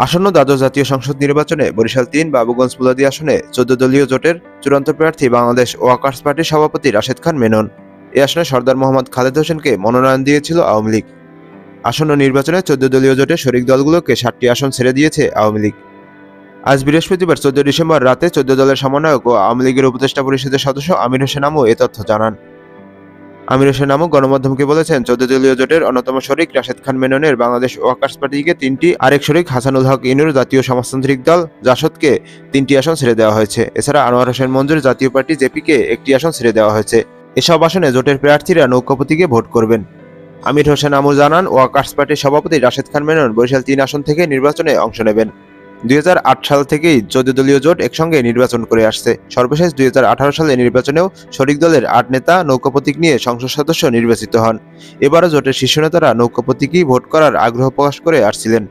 আসন্ন দ্বাদশ জাতীয় সংসদ নির্বাচনে বরিশাল তিন, বাবুগঞ্জ পুলাদি আসনে চোদ্দ দলীয় জোটের চূড়ান্ত প্রার্থী বাংলাদেশ ওয়াকার্স পার্টির সভাপতি রাশেদ খান মেনন। এ আসনে সর্দার মোহাম্মদ খালেদ হোসেনকে মনোনয়ন দিয়েছিল আওয়ামী লীগ। আসন্ন নির্বাচনে চোদ্দ দলীয় জোটের শরিক দলগুলোকে সাতটি আসন ছেড়ে দিয়েছে আওয়ামী লীগ। আজ বৃহস্পতিবার চোদ্দ ডিসেম্বর রাতে চোদ্দ দলের সমন্বয়ক ও আওয়ামী লীগের উপদেষ্টা পরিষদের সদস্য আমির হোসেন আমু এ তথ্য জানান। আমির হোসেন আমু গণমাধ্যমকে বলেছেন, চোদ্দ দলীয় জোটের অন্যতম শরিক রাশেদ খান মেননের বাংলাদেশ ওয়াকার্স পার্টিকে তিনটি আরেক শরিক হাসানুল হক ইনুর জাতীয় সমাজতান্ত্রিক দল জাসদকে তিনটি আসন ছেড়ে দেওয়া হয়েছে। এছাড়া আনোয়ার হোসেন মঞ্জুর জাতীয় পার্টি জেপিকে একটি আসন ছেড়ে দেওয়া হয়েছে। এসব আসনে জোটের প্রার্থীরা নৌকাপতিকে ভোট করবেন। আমির হোসেন আমু জানান, ওয়াকার্স পার্টির সভাপতি রাশেদ খান মেনন বরিশাল তিন আসন থেকে নির্বাচনে অংশ নেবেন। দুই হাজার আট সাল থেকেই চোদ্দ দলীয় জোট একসঙ্গে নির্বাচন করে আসছে, সর্বশেষ দুই হাজার আঠারো সালে নির্বাচনেও শরিক দলের আট নেতা নৌকাপ্রতীক নিয়ে সংসদ সদস্য নির্বাচিত হন। এবারও জোটের শীর্ষ নেতারা নৌকা ভোট করার আগ্রহ প্রকাশ করে আসছিলেন।